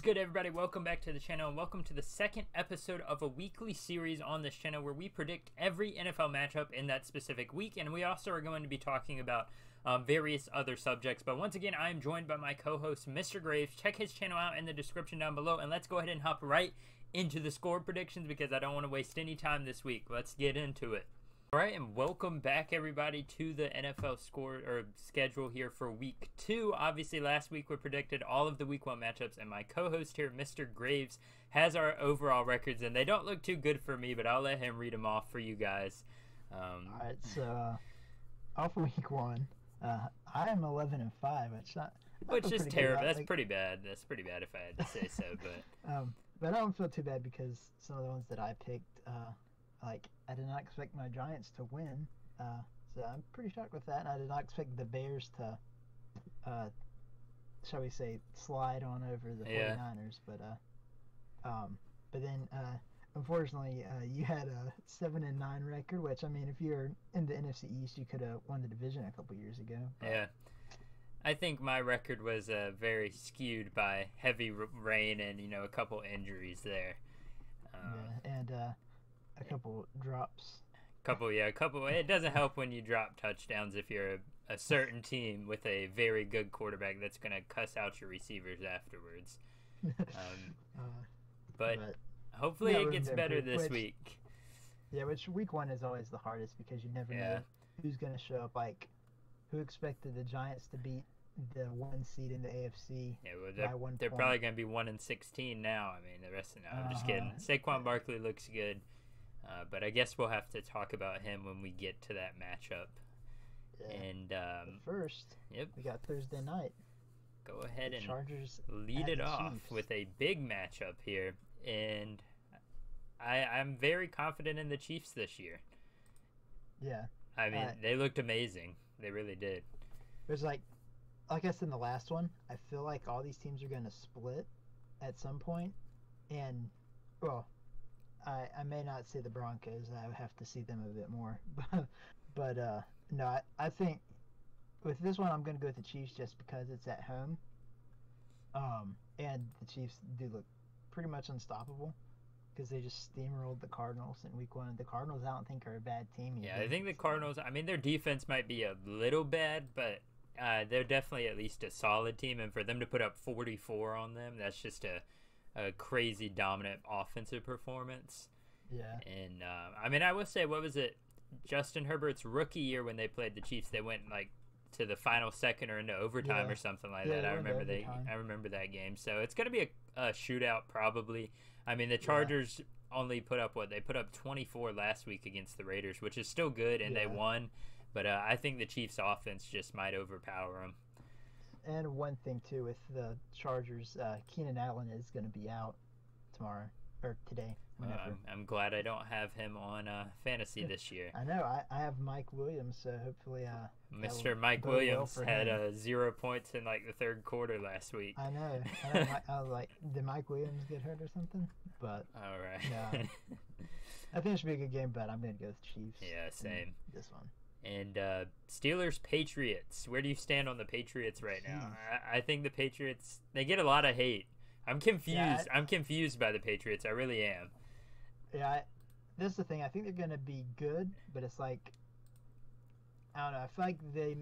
is good, everybody? Welcome back to the channel and welcome to the second episode of a weekly series on this channel where we predict every NFL matchup in that specific week. And we also are going to be talking about um, various other subjects. But once again, I am joined by my co host, Mr. Graves. Check his channel out in the description down below. And let's go ahead and hop right into the score predictions because I don't want to waste any time this week. Let's get into it. All right, and welcome back, everybody, to the NFL score or schedule here for week two. Obviously, last week we predicted all of the week one matchups, and my co host here, Mr. Graves, has our overall records, and they don't look too good for me, but I'll let him read them off for you guys. Um, All right, so uh, off of week one, uh, I am 11 and five. It's not, which is terrible. That's think- pretty bad. That's pretty bad if I had to say so, but. Um, but I don't feel too bad because some of the ones that I picked, uh, like I did not expect my Giants to win. Uh, so I'm pretty shocked with that. And I did not expect the Bears to, uh, shall we say, slide on over the Yeah. 49ers. But uh, um, but then uh, unfortunately, uh, you had a seven and nine record, which I mean, if you're in the NFC East, you could have won the division a couple years ago. but- Yeah. I think my record was uh, very skewed by heavy r- rain and, you know, a couple injuries there. Um, Yeah, and uh, a couple drops. couple yeah a couple it doesn't help when you drop touchdowns if you're a, a certain team with a very good quarterback that's going to cuss out your receivers afterwards um, uh, but, but hopefully it gets better this which- week yeah, which week one is always the hardest because you never Yeah. know who's going to show up. Like, who expected the Giants to beat the one seed in the AFC yeah well they're, one they're probably going to be 1 in 16 now i mean the rest of no i'm just kidding Uh-huh. saquon barkley looks good uh, but i guess we'll have to talk about him when we get to that matchup Yeah. and um, first, yep we got Thursday night. go ahead and Chargers. lead it off Chiefs. with a big matchup here, and I, I'm very confident in the Chiefs this year. Yeah, I mean, Uh, they looked amazing. They really did. there's like, like I said in the last one, I feel like all these teams are going to split at some point, and well, I I may not see the Broncos. I would have to see them a bit more, but but uh no, I, I think with this one I'm going to go with the Chiefs just because it's at home. Um, and the Chiefs do look pretty much unstoppable because they just steamrolled the Cardinals in Week One. The Cardinals I don't think are a bad team. Yeah, either. I think the Cardinals. I mean, their defense might be a little bad, but uh, they're definitely at least a solid team. And for them to put up 44 on them, that's just a, a crazy dominant offensive performance. Yeah. And uh, I mean, I will say, what was it? Justin Herbert's rookie year when they played the Chiefs, they went like to the final second or into overtime Yeah. or something like Yeah, that. I remember they, overtime. I remember that game. So it's gonna be a, a shootout probably. I mean, the Chargers only put up what they put up 24 last week against the Raiders, which is still good, and they won. But uh, I think the Chiefs' offense just might overpower them. And one thing too with the Chargers, uh, Keenan Allen is going to be out tomorrow or today. Whenever. I'm, I'm glad I don't have him on uh, fantasy this year. I know. I, I have Mike Williams, so hopefully, uh, Mr. Mike bode well Williams had uh, zero points in like the third quarter last week. I know. I, know I was like, did Mike Williams get hurt or something? But All right. Yeah. I think it should be a good game. But I'm going to go with Chiefs. yeah, same. This one. And uh, Steelers Patriots. Where do you stand on the Patriots right now? I, I think the Patriots they get a lot of hate. I'm confused. Yeah, I'm confused by the Patriots. I really am. Yeah, I, this is the thing. I think they're going to be good, but it's like, I don't know. I feel like they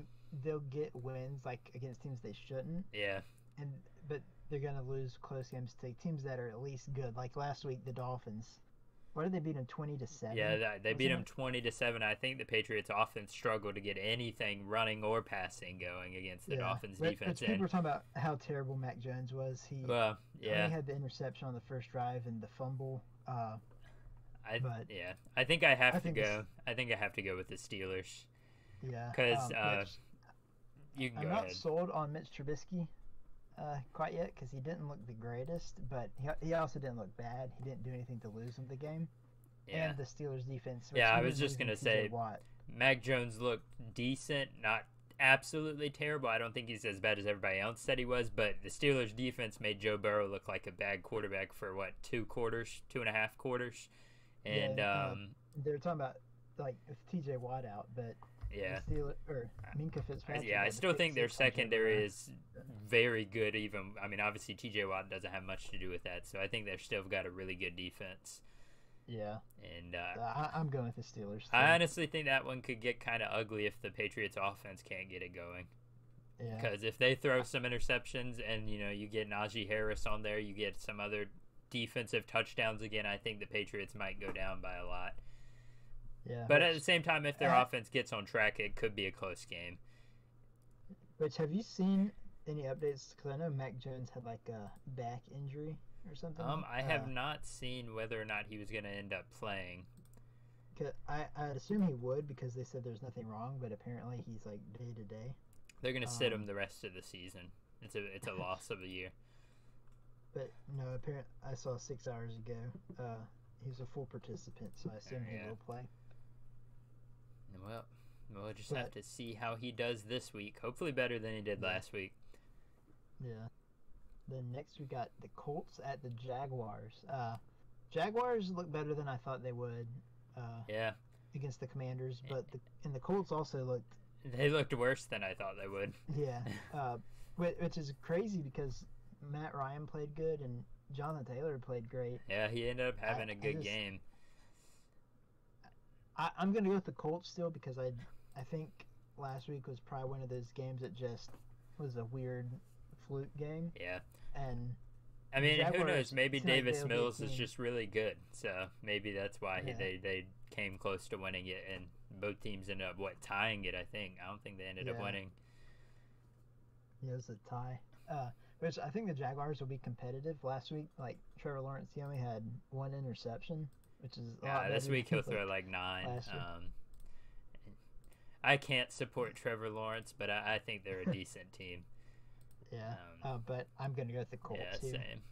they'll get wins like against teams they shouldn't. Yeah. and but they're gonna lose close games to teams that are at least good. Like last week, the Dolphins. What did they beat them twenty to seven? Yeah, they, beat them 20 to 7. I think the Patriots offense struggled to get anything running or passing going against the Yeah, Dolphins but- defense. But people were talking about how terrible Mac Jones was. He well, yeah. only had the interception on the first drive and the fumble. Uh, I but- yeah. I think I have I to go. I think I have to go with the Steelers. yeah, 'Cause, um, uh, You can I'm not ahead. sold on Mitch Trubisky uh, quite yet because he didn't look the greatest, but he, he also didn't look bad. He didn't do anything to lose him the game. Yeah. And the Steelers defense. Yeah, I was just gonna say, Watt. Mac Jones looked decent, not absolutely terrible. I don't think he's as bad as everybody else said he was, but the Steelers defense made Joe Burrow look like a bad quarterback for what two quarters, two and a half quarters, and Yeah, uh, um, They're talking about like TJ Watt out, but yeah, or Minkah I, Fitzpatrick. yeah. I still think their it on Joe secondary is very good. Even I mean, obviously T.J. Watt doesn't have much to do with that, so I think they've still got a really good defense. Yeah, And uh, I, I'm going with the Steelers. I honestly think that one could get kind of ugly if the Patriots offense can't get it going. yeah, Because if they throw some interceptions and you know you get Najee Harris on there, you get some other defensive touchdowns again. I think the Patriots might go down by a lot. Yeah. But at the same time, if their uh, offense gets on track, it could be a close game. which have you seen any updates? Because I know Mac Jones had like a back injury or something. Um, I have Uh, not seen whether or not he was going to end up playing. I I'd assume he would because they said there's nothing wrong, but apparently he's like day to day. They're going to sit him Um, the rest of the season. It's a it's a loss of a year. But no, apparent I saw six hours ago. Uh, he's a full participant, so I assume Yeah. he will play. Well, we'll just have to see how he does this week. Hopefully, better than he did Yeah. last week. Yeah. Then next we got the Colts at the Jaguars. Uh, Jaguars look better than I thought they would uh, Yeah, against the Commanders, but the and the Colts also looked they looked worse than I thought they would. yeah, uh, whi- which is crazy because Matt Ryan played good and Jonathan Taylor played great. Yeah, he ended up having I- a good just- game. I, I'm gonna go with the Colts still because I I think last week was probably one of those games that just was a weird fluke game Yeah. and I mean, who knows? Maybe like Davis a Mills is just really good, so maybe that's why he, they they came close to winning it, and both teams ended up what tying it. I think. I don't think they ended up winning. Yeah, it was a tie. Uh, which I think the Jaguars will be competitive. Last week, like Trevor Lawrence, he only had one interception, which is Yeah, this week he'll throw like nine. Um, I can't support Trevor Lawrence, but I, I think they're a decent team. Yeah, Um, uh, but I'm gonna go with the Colts yeah, here. same.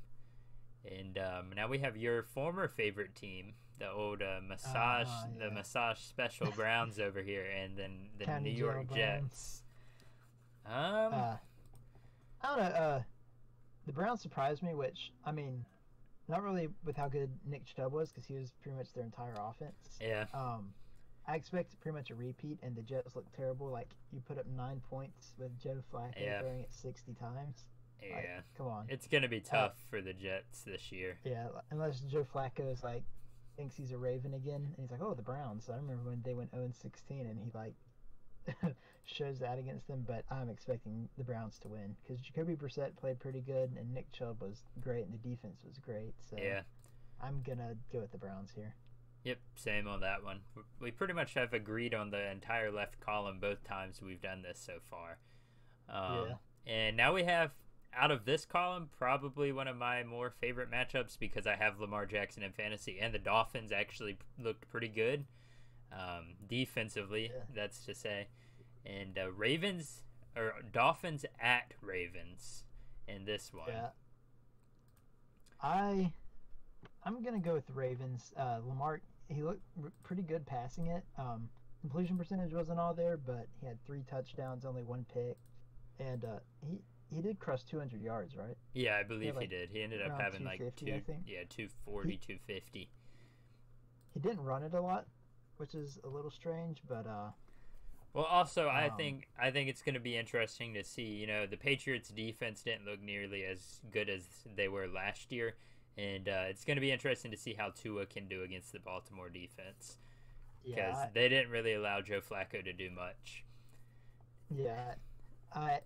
And um, now we have your former favorite team, the old uh, massage, Ah, the massage special Browns over here, and then the County New York. Jets. Um, Uh, I don't know. Uh, the Browns surprised me, which I mean, not really with how good Nick Chubb was because he was pretty much their entire offense. yeah, Um, I expect pretty much a repeat, and the Jets look terrible. Like you put up nine points with Joe Flacco Yeah. throwing it 60 times. Like, yeah. come on. It's gonna be tough for the Jets this year. Yeah, unless Joe Flacco is like thinks he's a Raven again, and he's like, "Oh, the Browns." I remember when they went 0 16, and he like shows that against them. But I'm expecting the Browns to win because Jacoby Brissett played pretty good, and Nick Chubb was great, and the defense was great. So Yeah. I'm gonna go with the Browns here. Yep, same on that one. We pretty much have agreed on the entire left column both times we've done this so far. Um, Yeah. And now we have, out of this column, probably one of my more favorite matchups because I have Lamar Jackson in fantasy, and the Dolphins actually looked pretty good um, defensively, Yeah. that's to say. And uh, Ravens, or Dolphins at Ravens in this one. Yeah. I I'm gonna go with Ravens. Uh, Lamar he looked r- pretty good passing it. Um, completion percentage wasn't all there, but he had three touchdowns, only one pick, and uh, he he did cross 200 yards, right? Yeah, I believe he like, did. He ended up having like two, I think. yeah, 240, 250. He didn't run it a lot, which is a little strange, but uh, Well, also, I Um, think I think it's going to be interesting to see. You know, the Patriots' defense didn't look nearly as good as they were last year, and uh, it's going to be interesting to see how Tua can do against the Baltimore defense because yeah, they didn't really allow Joe Flacco to do much. yeah, I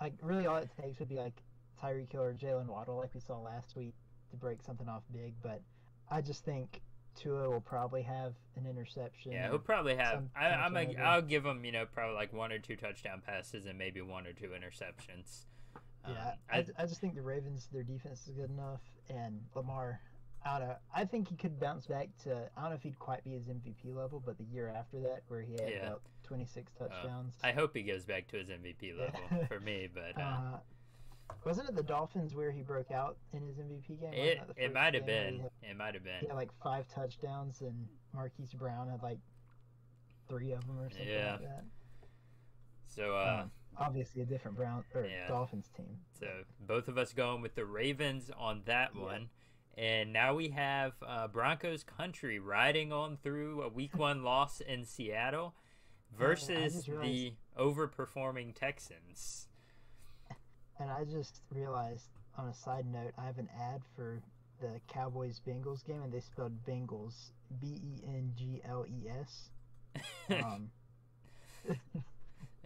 like really all it takes would be like Tyreek Hill or Jaylen Waddle, like we saw last week, to break something off big. But I just think Tua will probably have an interception. Yeah, he'll probably have. some- I, I'm a. I'll give him, you know, probably like one or two touchdown passes and maybe one or two interceptions. Yeah, Um, I, I, I just think the Ravens, their defense is good enough, and Lamar, I don't know, I think he could bounce back to. I don't know if he'd quite be his MVP level, but the year after that, where he had Yeah. about 26 touchdowns. I hope he goes back to his MVP level for me, but uh, uh, wasn't it the Dolphins where he broke out in his MVP game? It it might have game where he been. had- It might have been. He had like five touchdowns, and Marquise Brown had like three of them or something Yeah. like that. So uh, Um, obviously, a different Brown or Yeah. Dolphins team. So both of us going with the Ravens on that Yeah. one. And now we have uh, Broncos country riding on through a week one loss in Seattle versus the overperforming Texans. And I just realized on a side note, I have an ad for the Cowboys Bengals game, and they spelled Bengals B E N G L E S. Um,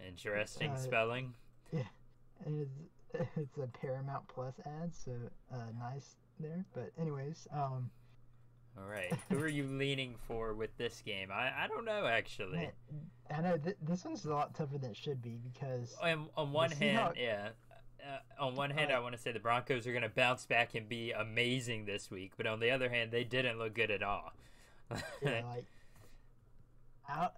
Interesting uh, spelling. and it's, it's a Paramount Plus ad, so uh, nice there. But anyways, um, All right. Who are you leaning for with this game? I, I don't know actually. man, I know th- this one's a lot tougher than it should be because On, on one hand, Seahawks- yeah. Uh, on one hand, I want to say the Broncos are going to bounce back and be amazing this week, but on the other hand, they didn't look good at all. yeah, like out.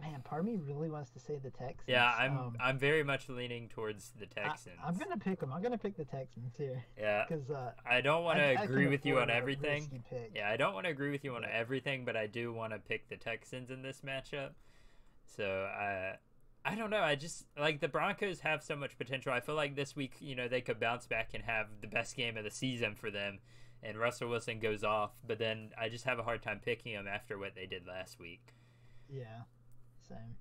Man, part of me really wants to say the Texans. Yeah, I'm Um, I'm very much leaning towards the Texans. I'm gonna pick them. I'm gonna pick the Texans here yeah, because uh, I don't want to agree with you on everything. Yeah, I don't want to agree with you on Yeah. everything, but I do want to pick the Texans in this matchup. So uh, I don't know. I just like the Broncos have so much potential. I feel like this week, you know, they could bounce back and have the best game of the season for them. And Russell Wilson goes off, but then I just have a hard time picking them after what they did last week. Yeah, same.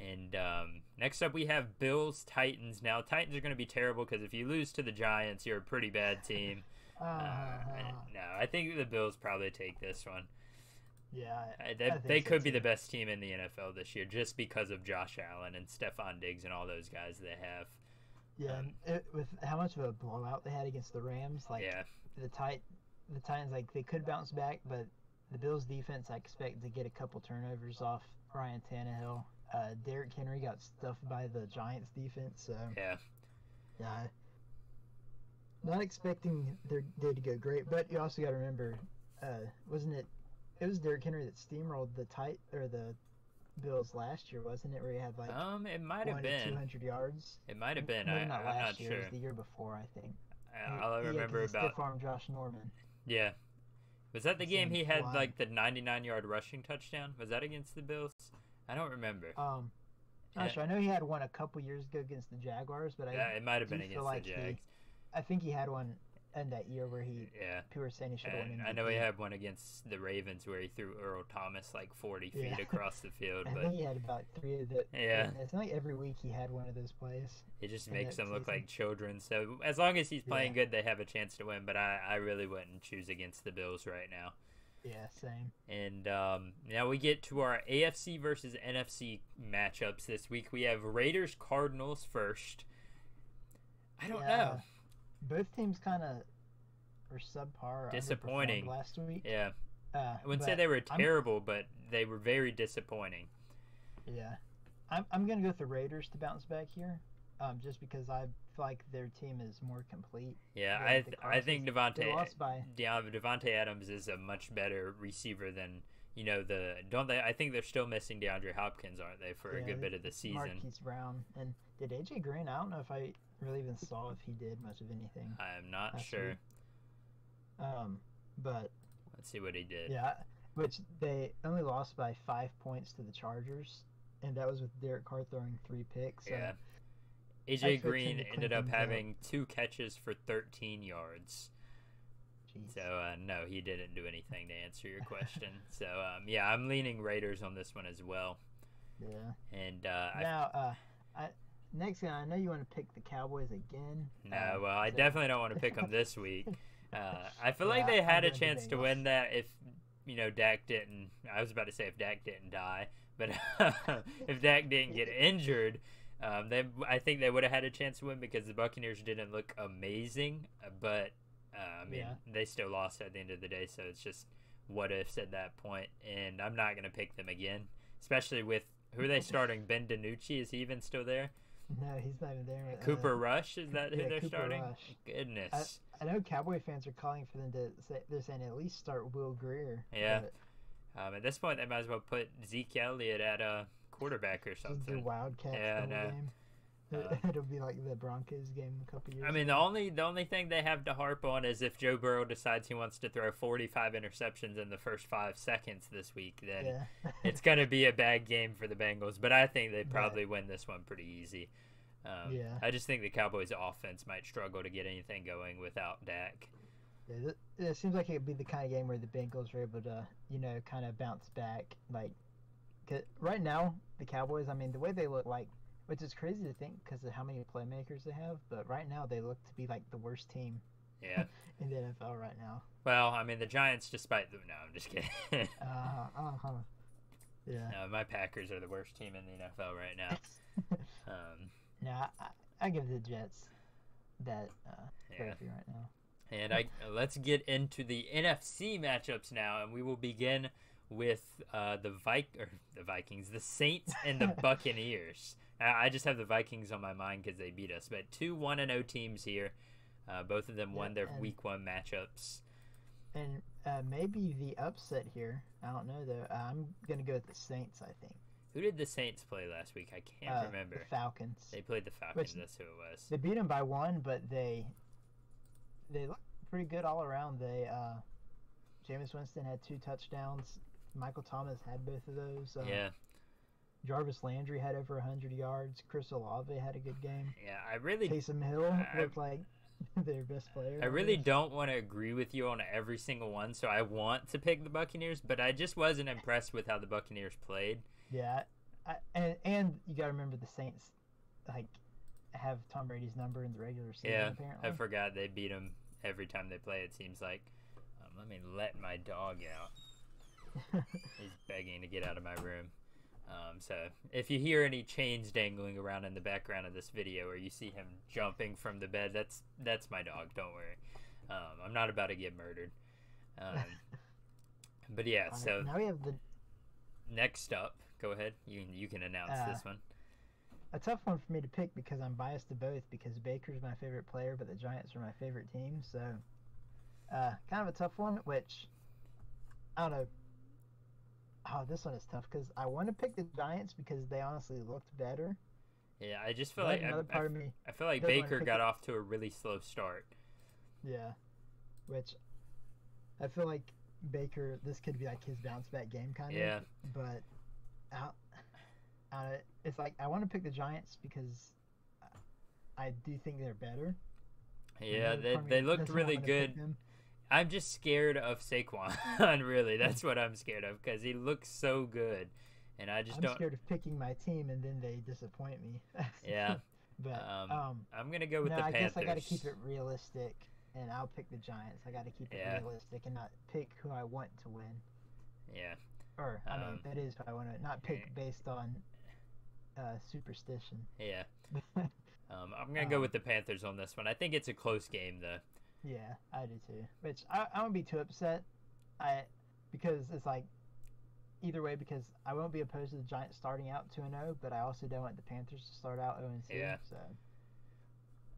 And um, next up, we have Bills Titans. Now, Titans are going to be terrible because if you lose to the Giants, you're a pretty bad team. Uh, Uh, no, I think the Bills probably take this one. Yeah, Uh, They, I think they so, could be too. the best team in the NFL this year just because of Josh Allen and Stefon Diggs and all those guys they have. yeah. um, it, with how much of a blowout they had against the Rams, like yeah, the tight, the Titans, like they could bounce back, but the Bills defense, I expect to get a couple turnovers off Ryan Tannehill. Uh, Derrick Henry got stuffed by the Giants defense, so yeah, yeah. Not expecting their day to go great, but you also got to remember, uh, wasn't it? It was Derrick Henry that steamrolled the tight or the Bills last year, wasn't it? Where he had like um, it might have one to two been. two hundred yards. It might have been. Maybe I, not I'm last not year. sure. It was the year before, I think. I- All I remember he about stiff-armed Josh Norman. yeah. Was that the game he had like the 99 yard rushing touchdown? Was that against the Bills? I don't remember. Um, not Yeah. sure. I know he had one a couple years ago against the Jaguars, but I yeah, it might have been against like the he- I think he had one in that year where he Yeah. people were saying he should have won And MVP. I know he had one against the Ravens where he threw Earl Thomas like 40 feet Yeah. across the field, I but think he had about three of the. Yeah. It's not like every week he had one of those plays. it just makes them look like children. So as long as he's playing Yeah. good, they have a chance to win. But I, I really wouldn't choose against the Bills right now. Yeah, same. And um, now we get to our AFC versus NFC matchups this week. We have Raiders Cardinals first. I don't Yeah. know. Both teams kind of were subpar. Disappointing. last week. Yeah, Uh, I wouldn't say they were I'm- terrible, but they were very disappointing. Yeah, I'm I'm gonna go with the Raiders to bounce back here, um, just because I feel like their team is more complete. Yeah, Yeah, I th- I think lost by yeah, Davante Adams is a much better receiver than you know the don't they? I think they're still missing DeAndre Hopkins, aren't they, for a good bit of the season? Marquise Brown and did AJ Green? I don't know if I really even saw if he did much of anything. I'm not sure. week. Um, but Let's see what he did. yeah, which they only lost by five points to the Chargers, and that was with Derek Carr throwing three picks. So Yeah. I AJ Green ended up having two catches for 13 yards. jeez. So uh, no, he didn't do anything to answer your question. so um, yeah, I'm leaning Raiders on this one as well. yeah. And uh, I, Now, uh, I next game I know you want to pick the Cowboys again. no, um, well, I so- definitely don't want to pick them this week. Uh, I feel like they had a chance to win that if you know Dak didn't. I was about to say if Dak didn't die, but if Dak didn't get injured, um, they I think they would have had a chance to win because the Buccaneers didn't look amazing, uh, but uh, I mean Yeah. they still lost at the end of the day. So it's just what ifs at that point, and I'm not gonna pick them again, especially with who are they starting. Ben DiNucci is he even still there? No, he's not even there. uh, Cooper Rush is that who yeah, they're Cooper starting? Rush. Goodness. I know Cowboy fans are calling for them to say they're saying at least start Will Grier. Yeah. Um, at this point, they might as well put Zeke Elliott at a quarterback or something. Wildcats Yeah, I know. game. Uh, It'll be like the Broncos game a couple years. I mean, the only the only thing they have to harp on is if Joe Burrow decides he wants to throw 45 interceptions in the first five seconds this week, then yeah. it's going to be a bad game for the Bengals. But I think they probably win this one pretty easy. Um, Yeah. I just think the Cowboys' offense might struggle to get anything going without Dak. Yeah, it seems like it'd be the kind of game where the Bengals are able to, you know, kind of bounce back. Like, right now, the Cowboys, I mean, the way they look like, which is crazy to think because of how many playmakers they have. But right now, they look to be like the worst team Yeah. in the NFL right now. Well, I mean, the Giants, despite the no, I'm just kidding. Uh, uh-huh. Yeah. no, my Packers are the worst team in the NFL right now. Um, no, I, I give the Jets that uh, yeah. trophy right now. And I let's get into the NFC matchups now, and we will begin with uh, the Vi- or the Vikings, the Saints, and the Buccaneers. I just have the Vikings on my mind because they beat us, but two one and zero teams here. Uh, both of them Yeah, won their Week One matchups. And uh, maybe the upset here. I don't know though. I'm gonna go with the Saints. I think. Who did the Saints play last week? I can't Uh, remember. The Falcons. They played the Falcons. Which- That's who it was. They beat them by one, but they they looked pretty good all around. They uh, Jameis Winston had two touchdowns. Michael Thomas had both of those. Uh, Yeah, Jarvis Landry had over 100 yards. Chris Olave had a good game. yeah. I really Taysom Hill I- looked like their best player. I really don't want to agree with you on every single one, so I want to pick the Buccaneers, but I just wasn't impressed with how the Buccaneers played. Yeah, I, and and you got to remember the Saints, like, have Tom Brady's number in the regular season. Yeah, apparently. I forgot they beat them every time they play. It seems like. Um, let me let my dog out. He's begging to get out of my room. Um, so if you hear any chains dangling around in the background of this video, or you see him jumping from the bed, that's that's my dog. Don't worry. Um, I'm not about to get murdered. Um, but yeah, right, so now we have the next up, go ahead. You you can announce Uh, this one. a tough one for me to pick because I'm biased to both because Baker's my favorite player, but the Giants are my favorite team. So, uh, kind of a tough one. Which I don't know. Oh, this one is tough because I want to pick the Giants because they honestly looked better. Yeah, I just feel But like another I, part of me, I feel like Baker got it. off to a really slow start. yeah, which I feel like Baker. This could be like his bounce back game kind of. Yeah. But I, I, it's like I want to pick the Giants because I do think they're better. Yeah, they, they looked really good. I'm just scared of Saquon. really, that's what I'm scared of because he looks so good, and I just I'm don't. scared of picking my team and then they disappoint me. Yeah, but Um, um, I'm gonna go with no, the I Panthers. guess I got to keep it realistic, and I'll pick the Giants. I got to keep it Yeah. realistic and not pick who I want to win. Yeah, Or I mean, Um, that is who I want to not pick based on uh, superstition. yeah. Um, I'm gonna go Um, with the Panthers on this one. I think it's a close game though. Yeah, I do too. Which I, I won't be too upset. I because it's like either way because I won't be opposed to the Giants starting out two and zero, but I also don't want the Panthers to start out zero and two. Yeah. So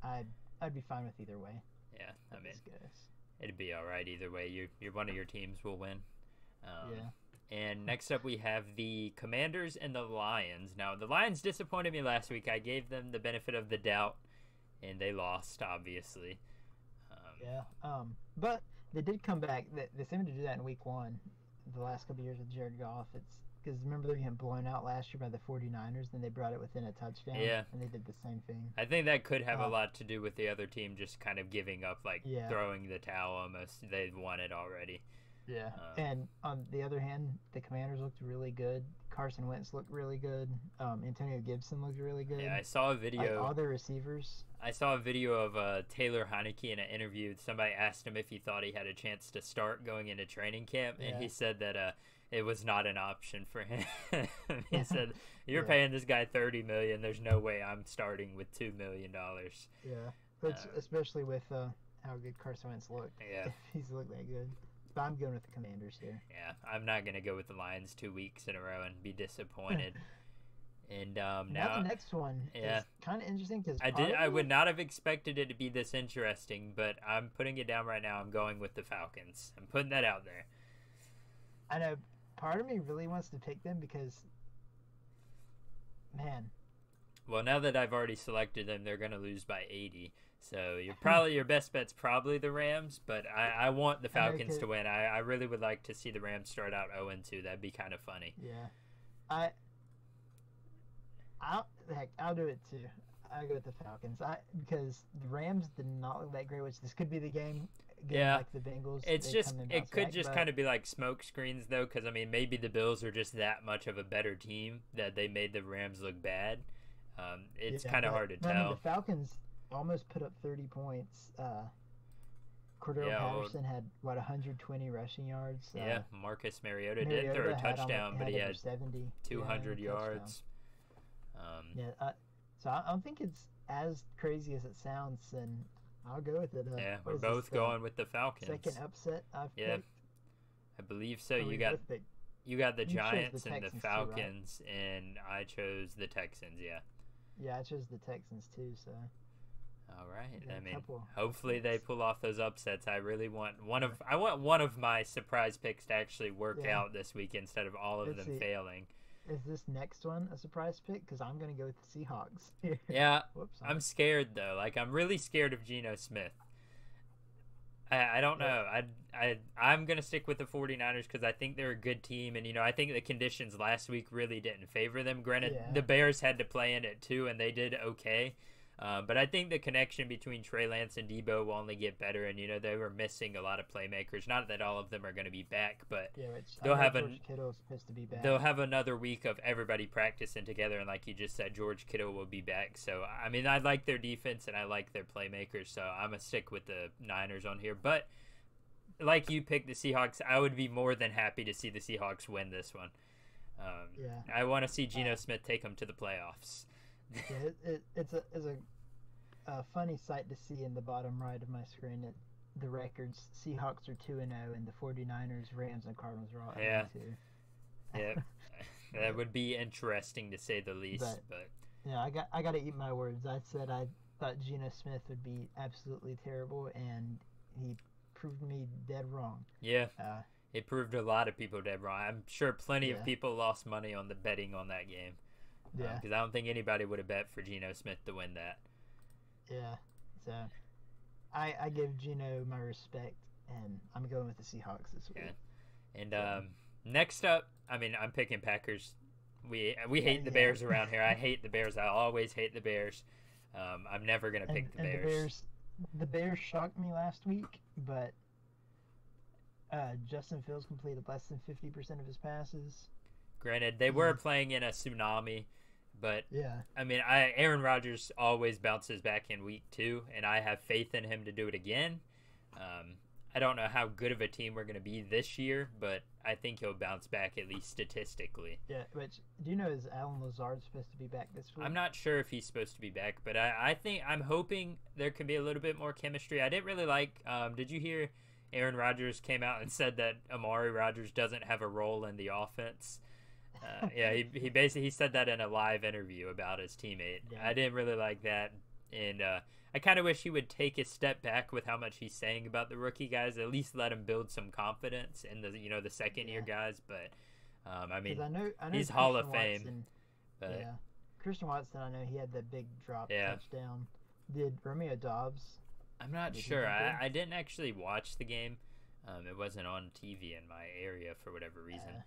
I'd I'd be fine with either way. Yeah, I mean it'd be all right either way. You, you're one of your teams will win. Um, Yeah. And next up, we have the Commanders and the Lions. Now, the Lions disappointed me last week. I gave them the benefit of the doubt, and they lost, obviously. Um, Yeah. Um, but they did come back. They, they seemed to do that in week one. The last couple years with Jared Goff, it's because remember they were getting blown out last year by the 49ers, then they brought it within a touchdown. Yeah. And they did the same thing. I think that could have a Uh, lot to do with the other team just kind of giving up, like Yeah. throwing the towel almost. They've won it already. Yeah. Uh, and on the other hand, the Commanders looked really good. Carson Wentz looked really good. Um, Antonio Gibson looked really good. Yeah, I saw a like video. all their receivers. I saw a video of uh, Taylor Heinicke in an interview. Somebody asked him if he thought he had a chance to start going into training camp, and Yeah. he said that uh, it was not an option for him. he said, "You're Yeah. paying this guy thirty million. There's no way I'm starting with two million dollars." Yeah. Uh, especially with uh, how good Carson Wentz looked. Yeah. He's looked that good. But I'm going with the Commanders here. Yeah, I'm not gonna go with the Lions two weeks in a row and be disappointed. and um, Now, now the next one yeah. is kind of interesting because I did. I would not have expected it to be this interesting, but I'm putting it down right now. I'm going with the Falcons. I'm putting that out there. I know part of me really wants to pick them because, man, Well, now that I've already selected them, they're gonna lose by 80. So you're probably your best bet's probably the Rams, but I, I want the Falcons to win. I, I really would like to see the Rams start out 0 2. That'd be kind of funny. yeah, I, I'll heck, I'll do it too. I go with the Falcons. I because the Rams did not look that great, which this could be the game. Again, Yeah. like the Bengals. It's just it could back, just but- kind of be like smoke screens though, because I mean maybe the Bills are just that much of a better team that they made the Rams look bad. Um, it's Yeah, kind of hard to I mean, tell. the Falcons almost put up 30 points. Uh, Cordarrelle Yeah, well- Patterson had what 120 rushing yards. Uh, yeah, Marcus Mariota, did throw a Mariota touchdown, but he had 70 200 touchdown. yards. Um, Yeah, uh, so I don't think it's as crazy as it sounds, and I'll go with it. Uh, yeah, we're this, both the going with the Falcons. Second upset I've Yeah, picked. I believe so. Or You got picked- you got the you chose the Giants and the Texans too, right? Falcons, and I chose the Texans. Yeah. Yeah, I chose the Texans too. So All right. Yeah, I mean, hopefully they pull off those upsets. I really want one of I want one of my surprise picks to actually work Yeah. out this week instead of all of Let's them see. failing. is this next one a surprise pick? Because I'm gonna go with the Seahawks. Yeah, Whoops. I'm scared though. Like I'm really scared of Geno Smith. I, I don't know. I I I'm gonna stick with the 49ers because I think they're a good team, and you know I think the conditions last week really didn't favor them. Granted, Yeah. the Bears had to play in it too, and they did okay. Uh, but I think the connection between Trey Lance and Deebo will only get better, and you know they were missing a lot of playmakers. Not that all of them are going to be back, but yeah, they'll I have George an- Kittle's supposed to be back. They'll have another week of everybody practicing together, and like you just said, George Kittle will be back. So I mean, I like their defense and I like their playmakers. So I'm gonna stick with the Niners on here. But like you picked the Seahawks, I would be more than happy to see the Seahawks win this one. Um, Yeah. I want to see Geno Uh, Smith take them to the playoffs. It, it, it's a it's a, a funny sight to see in the bottom right of my screen. It, the records: Seahawks are two and zero, and the 49ers, Rams, and Cardinals are all Yeah. 0 and Yeah, that would be interesting to say the least. But- but Yeah, I got I got to eat my words. I said I thought Geno Smith would be absolutely terrible, and he proved me dead wrong. yeah, Uh, it proved a lot of people dead wrong. I'm sure plenty Yeah. of people lost money on the betting on that game. Yeah, because I don't think anybody would have bet for Geno Smith to win that. yeah. So I I give Geno my respect, and I'm going with the Seahawks this week. Yeah. And um, next up, I mean, I'm picking Packers. We we Yeah, hate the yeah. Bears around here. I hate the Bears. I always hate the Bears. Um, I'm never gonna And, pick the and Bears. the Bears, the Bears shocked me last week, but uh, Justin Fields completed less than 50% of his passes. Granted, they were playing in a tsunami, but Yeah, I mean, I Aaron Rodgers always bounces back in week two, and I have faith in him to do it again. Um, I don't know how good of a team we're gonna be this year, but I think he'll bounce back at least statistically. yeah. Which do you know is Allen Lazard supposed to be back this week? I'm not sure if he's supposed to be back, but I, I think I'm hoping there can be a little bit more chemistry. I didn't really like. Um, did you hear Aaron Rodgers came out and said that Amari Rodgers doesn't have a role in the offense? Uh, yeah, he, he basically he said that in a live interview about his teammate. Yeah. I didn't really like that, and uh, I kind of wish he would take a step back with how much he's saying about the rookie guys. At least let him build some confidence in the you know the second year guys. But um, I mean, I know, I know he's Hall of Fame, Watson- but yeah, Christian Watson. I know he had that big drop Yeah. touchdown. Did Romeo Doubs? I'm not sure. I, I didn't actually watch the game. Um, it wasn't on TV in my area for whatever reason. Uh,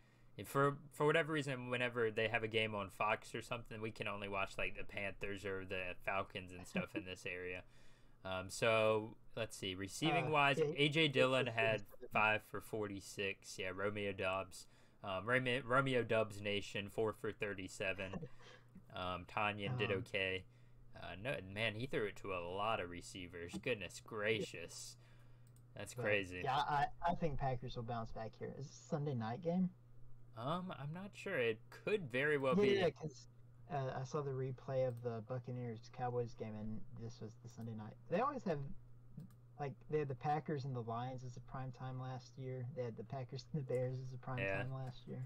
for for whatever reason, whenever they have a game on Fox or something, we can only watch like the Panthers or the Falcons and stuff in this area. Um, so let's see. Receiving Uh, wise, AJ Dillon had five for forty six. Yeah, Romeo Doubs. Um, Romeo, Romeo Doubs Nation four for thirty seven. Um, Tonyan did Um, okay. Uh, no, man, he threw it to a lot of receivers. Goodness gracious, that's but, crazy. Yeah, I, I think Packers will bounce back here. Is this a Sunday night game? Um, I'm not sure. It could very well yeah, be. yeah, because uh, I saw the replay of the Buccaneers Cowboys game, and this was the Sunday night. They always have, like, they had the Packers and the Lions as a prime time last year. They had the Packers and the Bears as a prime Yeah. time last year.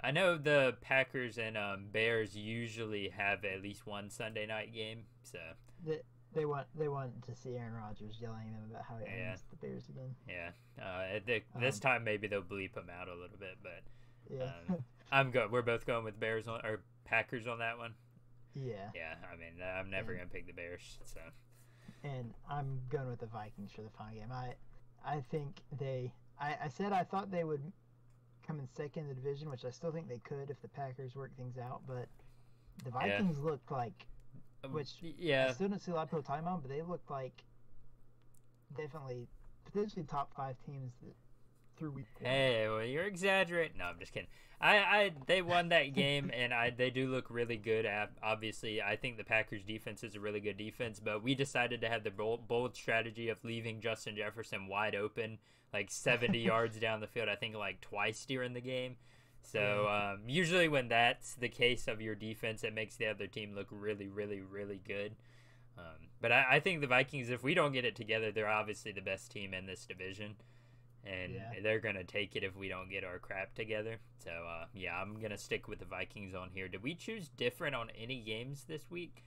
I know the Packers and um, Bears usually have at least one Sunday night game. So They, they want they want to see Aaron Rodgers yelling at them about how he Yeah. owns the Bears again. yeah, uh, at the, this Um, time maybe they'll bleep him out a little bit, but Yeah, Um, I'm good. We're both going with Bears on or Packers on that one. yeah, Yeah, I mean I'm never Yeah. gonna pick the Bears. So and I'm going with the Vikings for the final game. I I think they. I, I said I thought they would come in second in the division, which I still think they could if the Packers work things out. But the Yeah. Vikings look like Um, yeah, I still don't see a lot of people talking about, 'em, but they look like definitely potentially top five teams that through week. Hey, well, you're exaggerating. No, I'm just kidding. I, I they won that game, and I they do look really good. Obviously, I think the Packers defense is a really good defense, but we decided to have the bold, bold strategy of leaving Justin Jefferson wide open, like 70 yards down the field. I think like twice during the game. So um, usually when that's the case of your defense, it makes the other team look really, really, really good. Um, but I, I, think the Vikings, if we don't get it together, they're obviously the best team in this division, and yeah. they're gonna take it if we don't get our crap together. So uh, yeah, I'm gonna stick with the Vikings on here. Did we choose different on any games this week?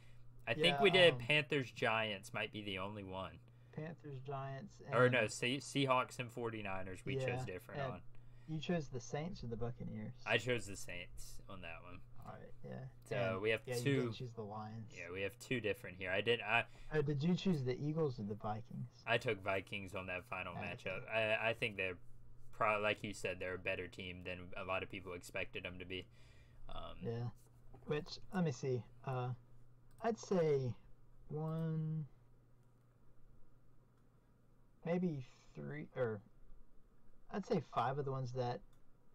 I yeah, think we did. Um, Panthers Giants might be the only one. Panthers Giants. or no, Se- Seahawks and 49ers. We yeah, chose different on. You chose the Saints or the Buccaneers? I chose the Saints on that one. All right, yeah. So and, we have yeah, two. You did choose the Lions. Yeah, we have two different here. I did. I. Uh, did you choose the Eagles or the Vikings? I took Vikings on that final okay. matchup. I I think they're, probably like you said, they're a better team than a lot of people expected them to be. Um, yeah. Which let me see. Uh, I'd say one, maybe three, or I'd say five of the ones that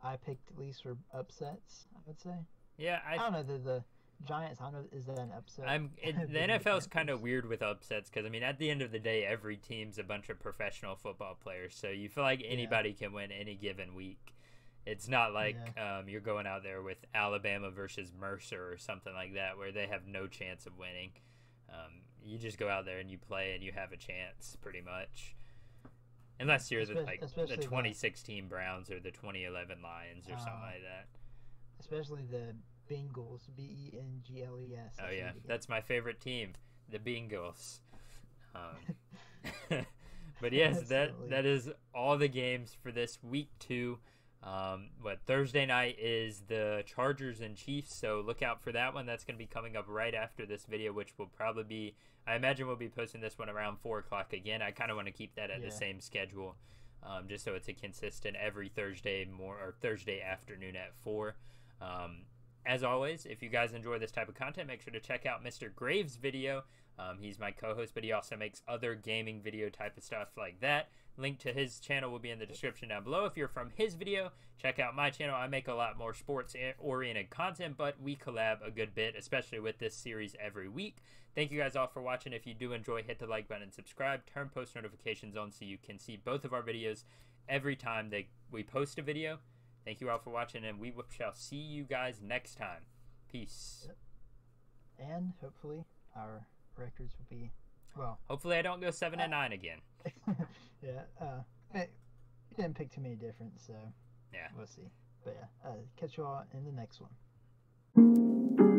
I picked at least were upsets. I would say. Yeah, I, I don't know the the Giants. I don't know is that an upset? I'm it, the NFL is kind of weird with upsets because I mean at the end of the day every team's a bunch of professional football players, so you feel like anybody yeah. can win any given week. It's not like yeah. um, you're going out there with Alabama versus Mercer or something like that where they have no chance of winning. Um, you just go out there and you play and you have a chance pretty much. Unless you're the like the 2016 the, Browns or the 2011 Lions or uh, something like that. Especially the Bengals, B E N G L E S. Oh yeah, that's my favorite team, the Bengals. Um, but yes, that that is all the games for this week two. Um, what Thursday night is the Chargers and Chiefs, so look out for that one. That's going to be coming up right after this video, which will probably be I imagine we'll be posting this one around four o'clock again. I kind of want to keep that at yeah. the same schedule, um, just so it's a consistent every Thursday more or Thursday afternoon at four. Um, as always, if you guys enjoy this type of content, make sure to check out Mr. Graves' video. Um, he's my co-host, but he also makes other gaming video type of stuff like that. Link to his channel will be in the description down below. If you're from his video, check out my channel. I make a lot more sports oriented content, but we collab a good bit, especially with this series every week. Thank you guys all for watching. If you do enjoy, hit the like button and subscribe. Turn post notifications on so you can see both of our videos every time they we post a video. Thank you all for watching, and we shall see you guys next time. Peace. And hopefully our records will be well. Hopefully I don't go seven uh, and nine again. yeah. Uh, you didn't pick too many different, so yeah, we'll see. But yeah, uh, catch you all in the next one.